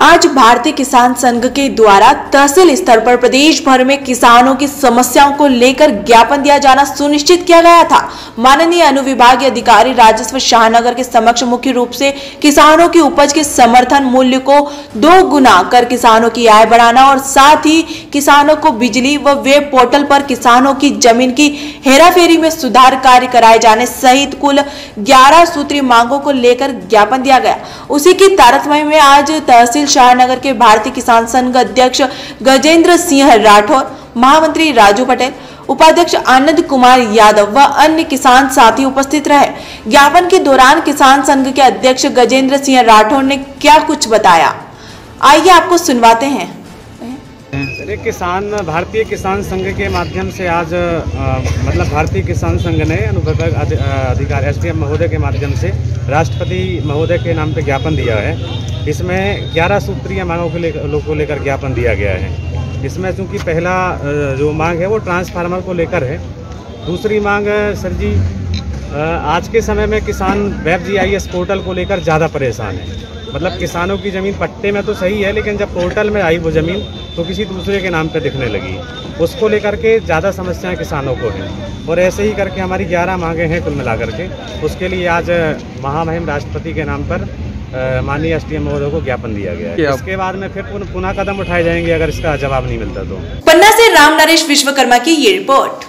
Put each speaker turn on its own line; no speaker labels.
आज भारतीय किसान संघ के द्वारा तहसील स्तर पर प्रदेश भर में किसानों की समस्याओं को लेकर ज्ञापन दिया जाना सुनिश्चित किया गया था। माननीय अनुविभागीय अधिकारी राजस्व शाहनगर के समक्ष मुख्य रूप से किसानों की उपज के समर्थन मूल्य को दो गुना कर किसानों की आय बढ़ाना और साथ ही किसानों को बिजली व वेब पोर्टल पर किसानों की ज़मीन की हेराफेरी में सुधार कार्य कराए जाने सहित कुल 11 सूत्री मांगों को लेकर ज्ञापन दिया गया। उसी की तारतमय में आज तहसील शाहनगर के भारतीय किसान संघ अध्यक्ष गजेंद्र सिंह राठौर महामंत्री राजू पटेल उपाध्यक्ष आनंद कुमार यादव व अन्य किसान साथी उपस्थित रहे। ज्ञापन के दौरान किसान संघ के अध्यक्ष गजेंद्र सिंह राठौर ने क्या कुछ बताया? आइए आपको सुनवाते हैं।
किसान भारतीय किसान संघ के माध्यम से आज आ, मतलब भारतीय किसान संघ ने अनुविभाग अधि- आ, एस महोदय के माध्यम से राष्ट्रपति महोदय के नाम पे ज्ञापन दिया है। इसमें 11 सूत्रीय मांगों को लेकर को लेकर ज्ञापन दिया गया है। इसमें चूँकि पहला जो मांग है वो ट्रांसफार्मर को लेकर है। दूसरी मांग सर जी आज के समय में किसान वेब जी पोर्टल को लेकर ज़्यादा परेशान है। मतलब किसानों की ज़मीन पट्टे में तो सही है, लेकिन जब पोर्टल में आई वो ज़मीन तो किसी दूसरे के नाम पे दिखने लगी। उसको लेकर के ज़्यादा समस्याएँ किसानों को हैं। और ऐसे ही करके हमारी ग्यारह मांगे हैं कुल मिलाकर के। उसके लिए आज महामहिम राष्ट्रपति के नाम पर माननीय एस टी एम महोदय को ज्ञापन दिया गया है। इसके बाद में फिर पुनः कदम उठाए जाएँगे अगर इसका जवाब नहीं मिलता तो।
पन्ना से राम नरेश विश्वकर्मा की ये रिपोर्ट।